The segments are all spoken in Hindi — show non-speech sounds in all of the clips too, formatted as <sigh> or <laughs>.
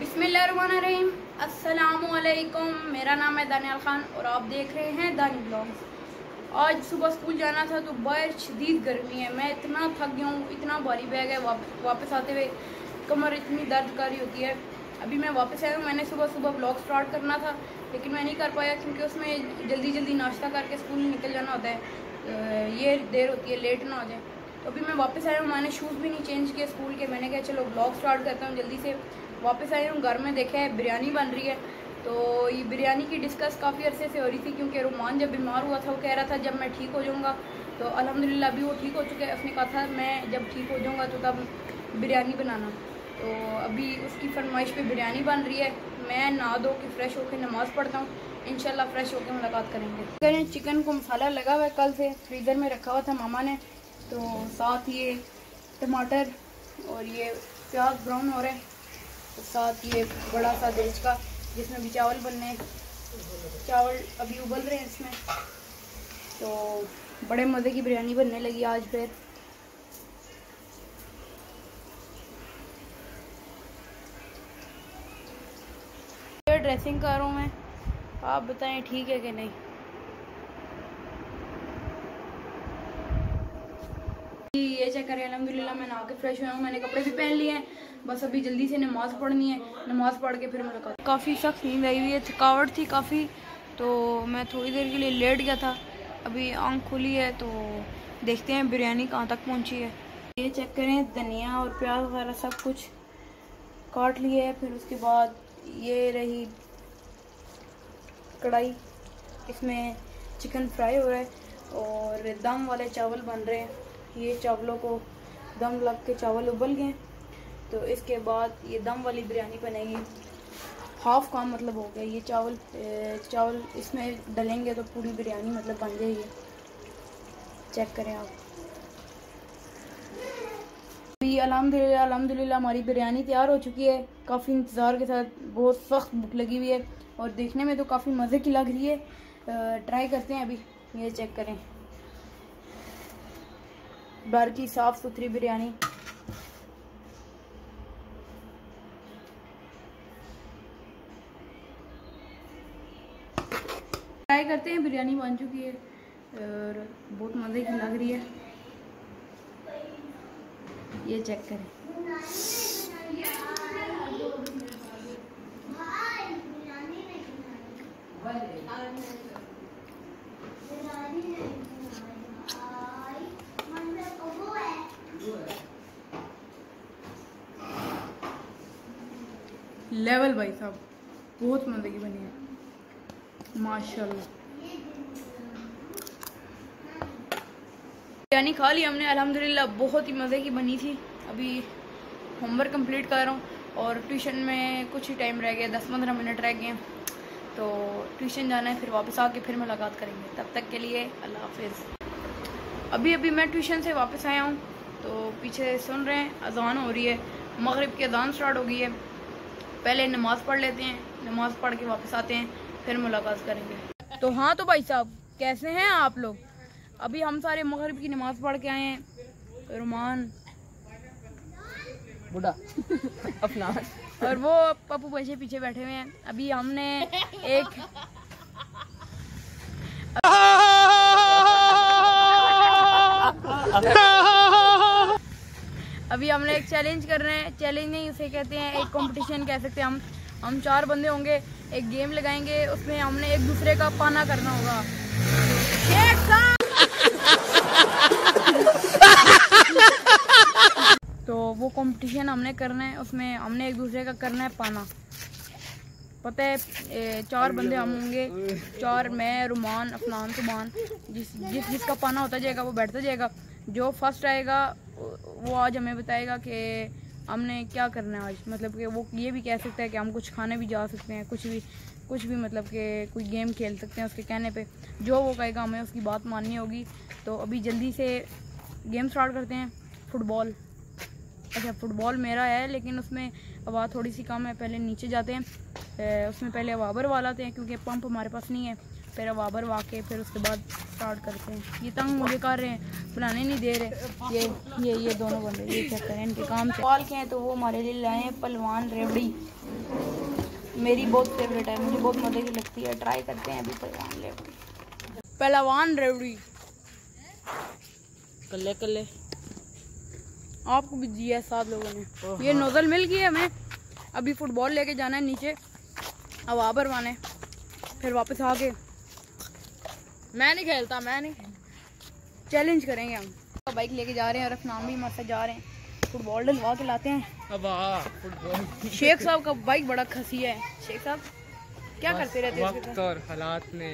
बिस्मिल्लाहिर्रहमानिर्रहीम अस्सलामुअलैकुम मेरा नाम है दानियाल खान और आप देख रहे हैं दानी ब्लॉग्स आज सुबह स्कूल जाना था तो बहुत शदीद गर्मी है मैं इतना थक गया हूँ इतना भारी बैग है वाप, वापस आते हुए कमर इतनी दर्द कारी होती है अभी मैं वापस आया हूँ मैंने सुबह सुबह ब्लॉग स्टार्ट करना था लेकिन मैं नहीं कर पाया क्योंकि उसमें जल्दी जल्दी नाश्ता करके स्कूल निकल जाना होता है ये देर होती है लेट ना हो जाए। तो अभी मैं वापस आया हूँ, मैंने शूज़ भी नहीं चेंज किए स्कूल के। मैंने कहा, चलो ब्लॉग स्टार्ट करता हूँ जल्दी से। वापस आया हूँ, घर में देखा है, बिरयानी बन रही है। तो ये बिरयानी की डिस्कस काफ़ी अरसे से हो रही थी, क्योंकि रुमान जब बीमार हुआ था, वो कह रहा था, जब मैं ठीक हो जाऊँगा। तो अलहमदिल्ला अभी वो ठीक हो चुके उसने कहा था, मैं जब ठीक हो जाऊँगा तो तब बिरयानी बनाना। तो अभी उसकी फरमाइश पे बिरयानी बन रही है। मैं नहा धो के फ्रेश होकर नमाज़ पढ़ता हूँ। इनशाला फ्रेश होकर मुलाकात करेंगे। चिकन को मसाला लगा हुआ है कल से फ्रीज़र में रखा हुआ था मामा ने। तो साथ ये टमाटर और ये प्याज ब्राउन हो रहे हैं। तो साथ ये बड़ा सा देज का, जिसमें भी चावल बनने चावल अभी उबल रहे हैं इसमें। तो बड़े मज़े की बिरयानी बनने लगी आज फिर। ड्रेसिंग कर रहा हूँ मैं। आप बताएँ, ठीक है कि नहीं? ये चेक करें अलहमदिल्ला मैं नहा के फ्रेश हुआ हूँ, मैंने कपड़े भी पहन लिए हैं। बस अभी जल्दी से नमाज़ पढ़नी है। नमाज़ पढ़ के फिर मुलाकात। काफ़ी सख्त नींद आई हुई है, थकावट थी काफ़ी तो मैं थोड़ी देर के लिए लेट गया था। अभी आँख खुली है तो देखते हैं बिरयानी कहाँ तक पहुँची है। ये चेक करें, धनिया और प्याज वगैरह सब कुछ काट लिए फिर उसके बाद ये रही कढ़ाई। इसमें चिकन फ्राई हो रहा है और दम वाले चावल बन रहे हैं। ये चावलों को दम लग के चावल उबल गए तो इसके बाद ये दम वाली बिरयानी बनेगी। हाफ़ काम मतलब हो गया ये चावल। चावल इसमें डलेंगे तो पूरी बिरयानी मतलब बन जाएगी। चेक करें आप। अभी अलहमदिल्ला अलहमदिल्ला हमारी बिरयानी तैयार हो चुकी है। काफ़ी इंतज़ार के साथ, बहुत सख्त भूख लगी हुई है। और देखने में तो काफ़ी मज़े की लग रही है। ट्राई करते हैं अभी, ये चेक करें। घर की साफ़ सुथरी बिरयानी। ट्राई करते हैं, बिरयानी बन चुकी है। और बहुत मज़े की लग रही है। ये चेक करें। लेवल भाई साहब बहुत की बनी है। माशाल्लाह। बिरयानी खा ली हमने, अल्हम्दुलिल्लाह, बहुत ही मज़े की बनी थी। अभी होमवर्क कंप्लीट कर रहा हूँ और ट्यूशन में कुछ ही टाइम रह गया दस पंद्रह मिनट रह गए तो ट्यूशन जाना है, फिर वापस आके फिर मुलाकात करेंगे। तब तक के लिए अल्लाह हाफिज़। अभी अभी मैं ट्यूशन से वापस आया हूँ तो पीछे सुन रहे हैं, अजान हो रही है। मगरिब की अजान स्टार्ट हो गई है। पहले नमाज़ पढ़ लेते हैं, नमाज़ पढ़ के वापस आते हैं, फिर मुलाकात करेंगे। तो हाँ तो भाई साहब, कैसे हैं आप लोग? अभी हम सारे मगरब की नमाज़ पढ़ के आए हैं। रुमान। बुढ़ा। <laughs> अपना। और वो पप्पू पैसे पीछे बैठे हुए हैं। अभी हमने एक अभी हमने एक चैलेंज कर रहे हैं। चैलेंज नहीं उसे कहते हैं एक कंपटीशन कह सकते हैं हम। हम चार बंदे होंगे एक गेम लगाएँगे उसमें हमने एक दूसरे का पाना करना होगा। तो वो कंपटीशन हमने करना है, उसमें हमने एक दूसरे का करना है पाना। पता है चार बंदे हम होंगे, चार मैं, रुमान, अफनान, सुमान, जिस जिस, जिसका पाना होता जाएगा, वो बैठता जाएगा। जो फ़र्स्ट आएगा, वो आज हमें बताएगा कि हमने क्या करना है आज। मतलब कि वो ये भी कह सकता है कि हम कुछ खाने भी जा सकते हैं, कुछ भी कुछ भी मतलब कि कोई गेम खेल सकते हैं उसके कहने पे। जो वो कहेगा, हमें उसकी बात माननी होगी। तो अभी जल्दी से गेम स्टार्ट करते हैं फुटबॉल अच्छा फुटबॉल मेरा है, लेकिन उसमें आवाज़ थोड़ी सी कम है, पहले नीचे जाते हैं उसमें पहले अवाबर वाला आते हैं, क्योंकि पंप हमारे पास नहीं है, फिर वाबर वाके, फिर उसके बाद स्टार्ट करते हैं। ये तंग मुझे कर रहे हैं बनाने नहीं दे रहे। ये ये ये दोनों बंदे, ये चेक करें इनके काम सवाल के हैं तो वो हमारे लिए लाए हैं पलवान रेवड़ी मेरी बहुत फेवरेट है, मुझे बहुत मज़े की लगती है ट्राई करते हैं अभी पलवान रेवड़ी पहलवान रेवड़ी कल्ले कल्ले। आपको भी दिया है सात लोगों ने। ये नोजल मिल गई है हमें। अभी फुटबॉल लेके जाना है नीचे। अब आबर माने फिर वापस आके मैं नहीं खेलता मैं नहीं। चैलेंज करेंगे हम। बाइक लेके जा रहे हैं और अफनाम भी हमारे साथ जा रहे हैं। फुटबॉल डलवा के लाते हैं। अब हाँ, शेख साहब का बाइक बड़ा खसी है। शेख साहब क्या करते रहते हैं वक्त और हालात ने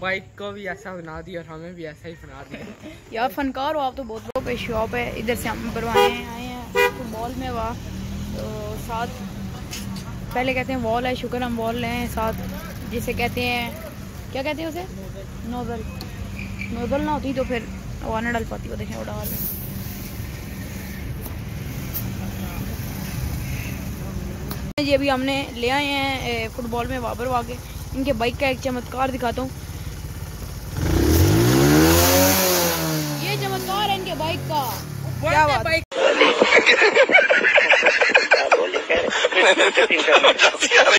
बाइक को भी ऐसा बना दिया और हमें भी ऐसा ही बना दिया <laughs> यार, फनकार हो आप तो बहुत बड़ो शॉप है, इधर से हम बनवाए आए हैं फुटबॉल में वाह। तो साथ, पहले कहते हैं वॉल है, शुक्र हम वॉल लें साथ जिसे कहते हैं, क्या कहते हैं उसे? नोजल नोजल ना होती तो फिर हवा ना डल पाती, वो देखें वो डाल जी, अभी हमने ले आए हैं फुटबॉल में वाबर वाके इनके बाइक का एक चमत्कार दिखाता हूँ ये चमत्कार है इनके बाइक का क्या बात? <laughs> <laughs> <laughs>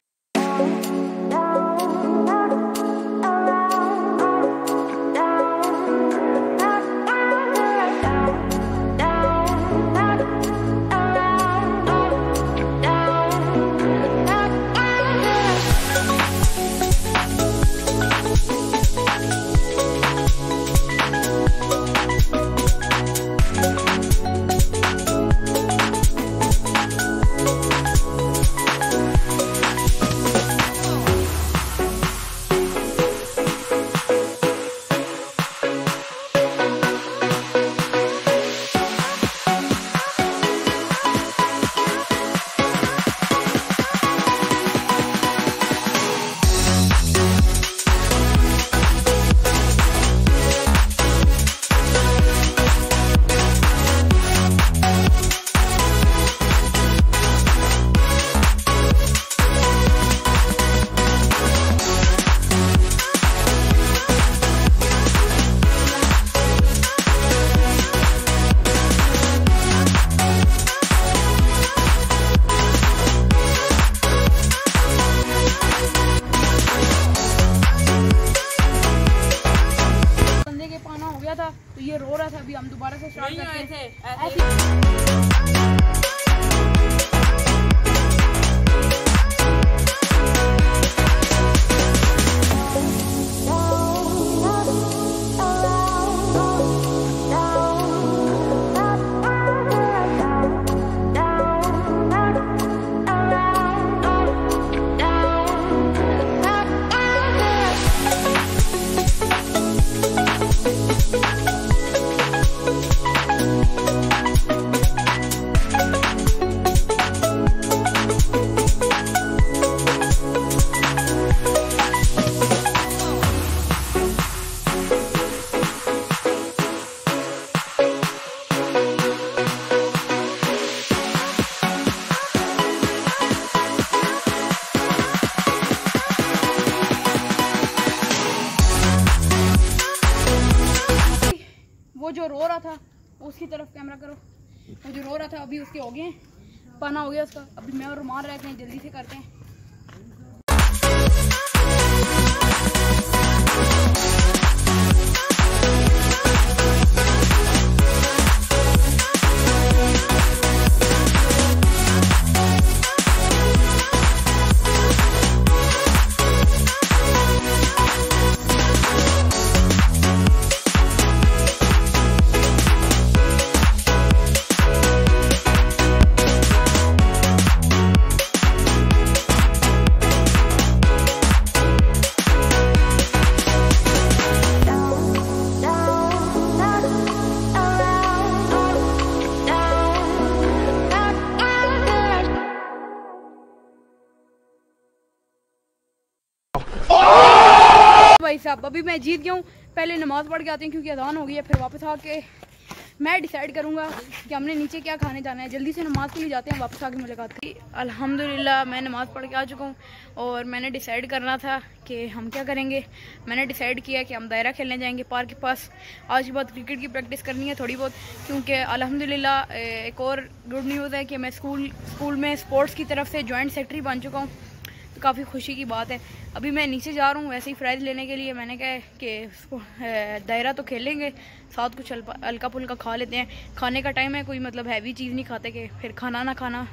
करते वो जो रो रहा था, उसकी तरफ़ कैमरा करो। वो जो रो रहा था, अभी उसके हो गए पना हो गया उसका। अभी मैं और रुमान रहते हैं, जल्दी से करते हैं। साहब अभी मैं जीत गया हूँ। पहले नमाज़ पढ़ के आते हैं क्योंकि अजान हो गई है, फिर वापस आके मैं डिसाइड करूँगा कि हमने नीचे क्या खाने जाना है। जल्दी से नमाज़ के लिए जाते हैं वापस आके मुलाकात करें। अल्हम्दुलिल्लाह, मैं नमाज़ पढ़ के आ चुका हूँ और मैंने डिसाइड करना था कि हम क्या करेंगे। मैंने डिसाइड किया कि हम दायरा खेलने जाएँगे पार्क के पास। आज के बाद क्रिकेट की प्रैक्टिस करनी है थोड़ी बहुत, क्योंकि अल्हम्दुलिल्लाह एक और गुड न्यूज़ है कि मैं स्कूल स्कूल में स्पोर्ट्स की तरफ़ से जॉइंट सेक्रेटरी बन चुका हूँ। काफ़ी खुशी की बात है। अभी मैं नीचे जा रहा हूँ, वैसे ही प्राइज़ लेने के लिए मैंने कहा कि दायरा तो खेलेंगे, साथ कुछ हल्का फुल्का खा लेते हैं। खाने का टाइम है, कोई मतलब हैवी चीज़ नहीं खाते कि फिर खाना ना खाना।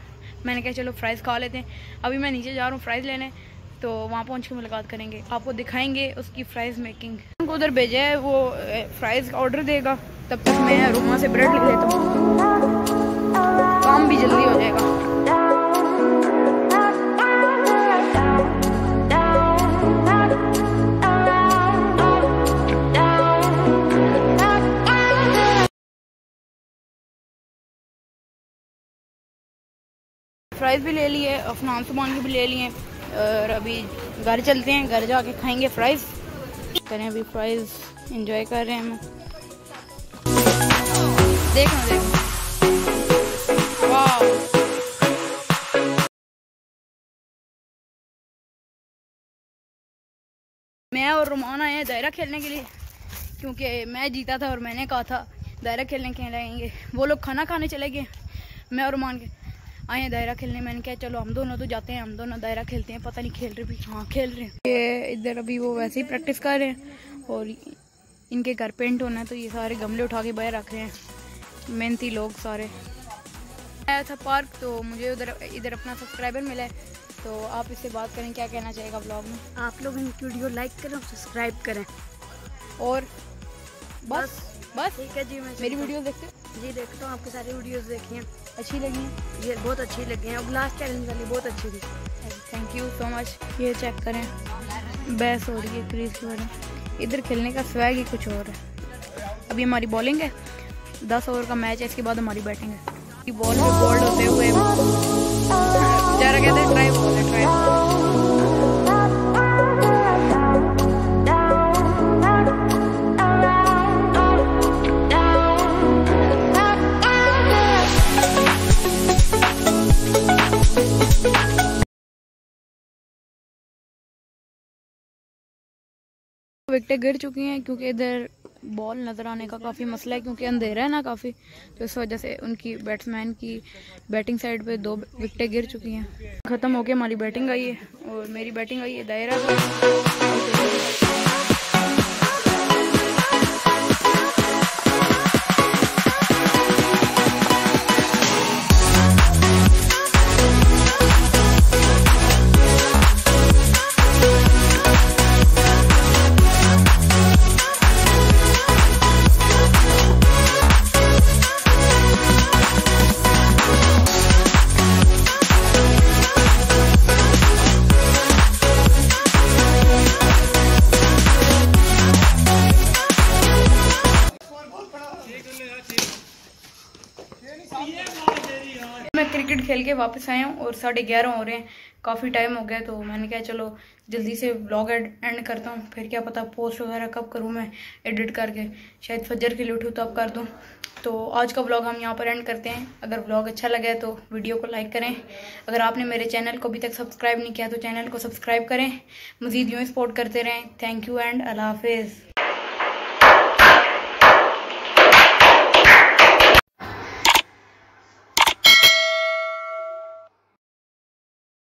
मैंने कहा, चलो फ्राइज़ खा लेते हैं। अभी मैं नीचे जा रहा हूँ फ्राइज़ लेने तो वहाँ पहुँच के मुलाकात करेंगे। आपको दिखाएँगे उसकी फ्राइज़ मेकिंग उनको उधर भेजा है, वो फ्राइज़ का ऑर्डर देगा, तब तक मैं रूमा से ब्रेड लिख लेता हूँ। काम भी जल्दी हो जाएगा। फ्राइज़ भी ले लिए अफनान सामान की भी ले लिए, और अभी घर चलते हैं, घर जाके खाएँगे फ्राइज़। करें अभी फ्राइज़ इंजॉय कर रहे हैं हम। देखो देखो। मैं और रुमान आए हैं दायरा खेलने के लिए, क्योंकि मैं जीता था और मैंने कहा था, दायरा खेलने के लिए वो लोग खाना खाने चले गए, मैं और रुमान के। आए हैं दायरा खेलने मैंने कहा चलो हम दोनों तो जाते हैं हम दोनों दायरा खेलते हैं पता नहीं खेल रहे भी हाँ खेल रहे हैं। ये इधर अभी वो वैसे ही प्रैक्टिस कर रहे हैं और इनके घर पेंट होना है तो ये सारे गमले उठा के बाहर रख रहे हैं। मेहनती लोग सारे। आया था पार्क तो मुझे उधर इधर अपना सब्सक्राइबर मिला है तो आप इससे बात करें क्या कहना चाहेगा ब्लॉग में? आप लोग इन वीडियो लाइक करें सब्सक्राइब करें। और बस बस ठीक है जी मैं मेरी वीडियो देखते जी देखता हूँ आपकी सारी वीडियोस देखी हैं। अच्छी लगी। ये बहुत अच्छी लगी है। अब लास्ट चैलेंज वाली बहुत अच्छी थी। थैंक यू सो मच ये चेक करें। बहस हो रही है क्रीज की वजह। इधर खेलने का स्वैग ही कुछ और है। अभी हमारी बॉलिंग है। दस ओवर का मैच है। इसके बाद हमारी बैटिंग है। बॉल पे बोल्ड होते हुए बेचारा कहते हैं ट्राई बॉल है ट्राई विकटें गिर चुकी हैं क्योंकि इधर बॉल नज़र आने का काफ़ी मसला है क्योंकि अंधेरा है ना काफ़ी तो इस वजह से उनकी बैट्समैन की बैटिंग साइड पे दो विकटें गिर चुकी हैं। ख़त्म हो गया हमारी बैटिंग आई है और मेरी बैटिंग आई है दायरा के वापस आया हूँ और साढ़े ग्यारह हो रहे हैं। काफ़ी टाइम हो गया तो मैंने कहा, चलो, जल्दी से व्लॉग एंड करता हूँ। फिर क्या पता पोस्ट वगैरह कब करूँ मैं एडिट करके। शायद फजर के लिए उठूँ तो अब कर दूँ। तो आज का व्लॉग हम यहाँ पर एंड करते हैं। अगर ब्लॉग अच्छा लगा तो वीडियो को लाइक करें। अगर आपने मेरे चैनल को अभी तक सब्सक्राइब नहीं किया तो चैनल को सब्सक्राइब करें। मज़ीद यूँ सपोर्ट करते रहें। थैंक यू एंड अल्लाह हाफिज़।